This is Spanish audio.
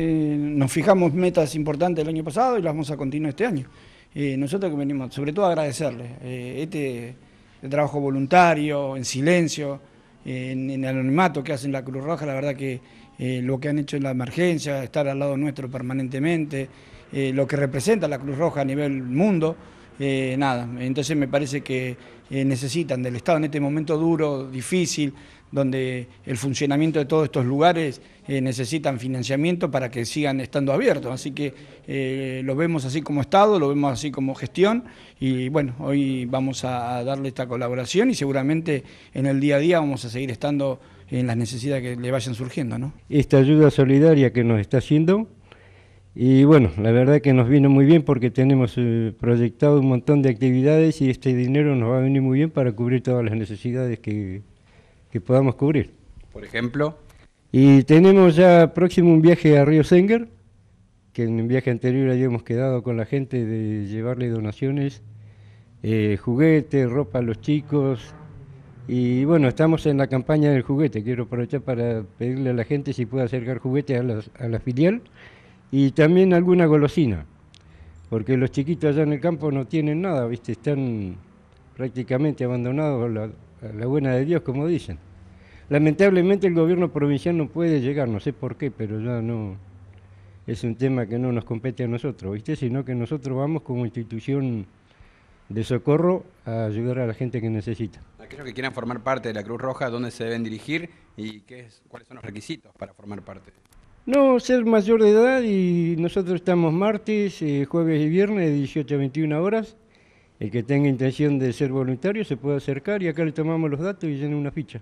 Eh, nos fijamos metas importantes el año pasado y las vamos a continuar este año. Eh, nosotros que venimos, sobre todo agradecerles eh, este trabajo voluntario, en silencio, en, el anonimato que hacen la Cruz Roja, la verdad que lo que han hecho en la emergencia, estar al lado nuestro permanentemente, lo que representa la Cruz Roja a nivel mundo, nada, entonces me parece que necesitan del Estado en este momento duro, difícil, donde el funcionamiento de todos estos lugares eh, necesitan financiamiento para que sigan estando abiertos. Así que eh, lo vemos así como Estado, lo vemos así como gestión y bueno, hoy vamos a darle esta colaboración y seguramente en el día a día vamos a seguir estando en las necesidades que le vayan surgiendo. ¿no? Esta ayuda solidaria que nos está haciendo y bueno, la verdad que nos viene muy bien porque tenemos eh, proyectado un montón de actividades y este dinero nos va a venir muy bien para cubrir todas las necesidades que que podamos cubrir. Por ejemplo. Y tenemos ya próximo un viaje a Río Senger, que en un viaje anterior habíamos quedado con la gente de llevarle donaciones, eh, juguetes, ropa a los chicos. Y bueno, estamos en la campaña del juguete. Quiero aprovechar para pedirle a la gente si puede acercar juguetes a, a la filial y también alguna golosina, porque los chiquitos allá en el campo no tienen nada, ¿viste? Están prácticamente abandonados la buena de Dios, como dicen. Lamentablemente el gobierno provincial no puede llegar, no sé por qué, pero ya no es un tema que no nos compete a nosotros, ¿viste? Sino que nosotros vamos como institución de socorro a ayudar a la gente que necesita. Aquellos que quieran formar parte de la Cruz Roja, ¿dónde se deben dirigir y qué es, cuáles son los requisitos para formar parte? No, ser mayor de edad y nosotros estamos martes, eh, jueves y viernes de 18 a 21 horas el que tenga intención de ser voluntario se puede acercar y acá le tomamos los datos y llena una ficha.